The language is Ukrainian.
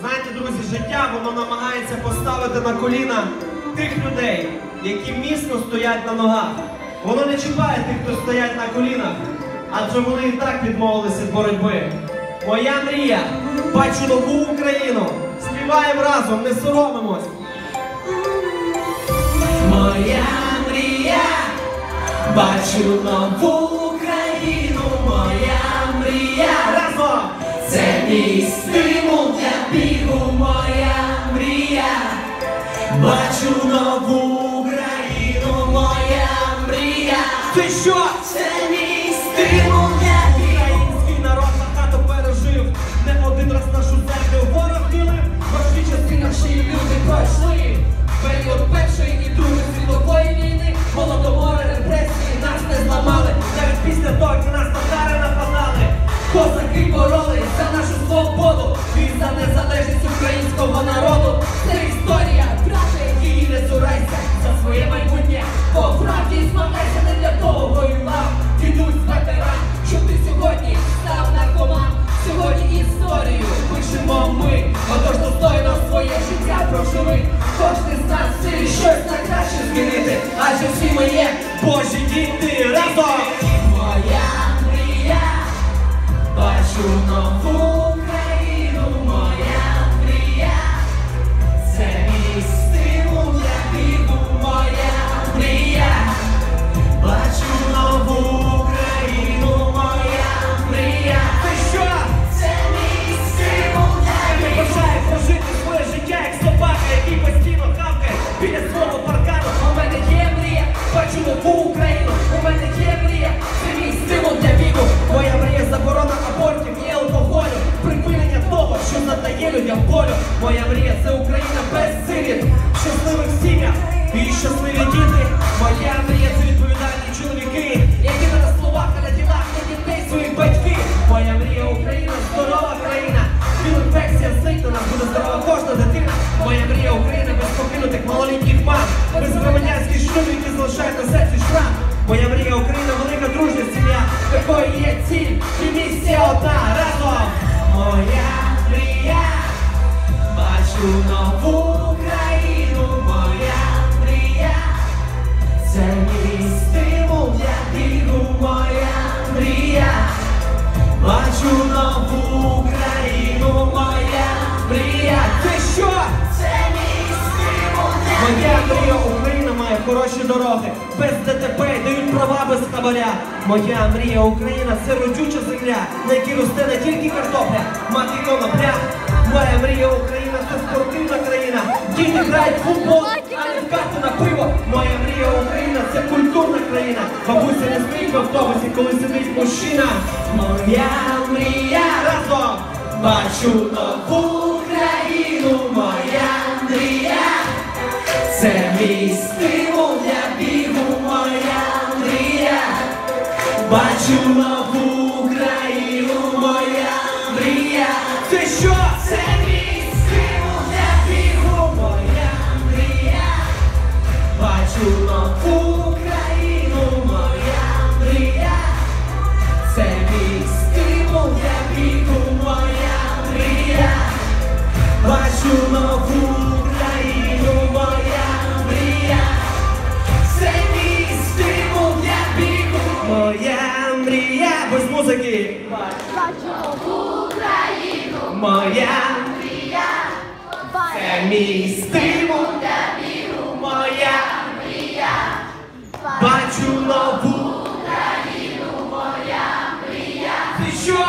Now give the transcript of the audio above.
Знаєте, друзі, життя воно намагається поставити на коліна тих людей, які міцно стоять на ногах. Воно не чіпає тих, хто стоять на колінах, адже вони і так відмовилися від боротьби. Моя мрія, бачу нову Україну. Співаємо разом, не соромимось. Моя мрія, бачу нову бачу нову Україну, моя мрія, Ти що? це мій стимул для. Український народ багато пережив, не один раз нашу землю ворог ділив. Важкі часи наші люди пройшли період першої і другої світової війни, голодомори, репресії нас не зламали. Навіть після того, як нас татари нападали. Козаки боролись за нашу свободу і за незалежність українського народу. Це історія, цурайся за своє майбутнє. По правді змагайся не для того воював. Дідусь ветеран, що ти сьогодні став наркоман. Сьогодні історію пишемо ми. Отож достойно своє життя проживи. Кожен з нас силі щось на краще змінити. Адже всі ми є Божі діти разом! Моя мрія, бачу нову мрія Україна без покинутих малолітніх мам, без громадянських шлюбів, які залишають на серці шрам. Моя мрія Україна, велика дружня сім'я, такої є ціль Моя мрія Україна має хороші дороги, без ДТП дають права без хабаря. Моя мрія Україна це родюча земля, на якій росте не тільки картопля, мати конопля. Моя мрія Україна це спортивна країна. Діти грають футбол, а не в карти на пиво. Моя мрія Україна це культурна країна. Бабуся не стоїть в автобусі, коли сидить мужчина. Моя мрія разом бачу нову Україну, моя мрія, це мій стимул для бігу, моя мрія, бачу Моя без музики. Бачу Україну. Моя мрія. Це мій стимул для віру. Моя мрія. Бачу нову Україну. Моя мрія. Ти що?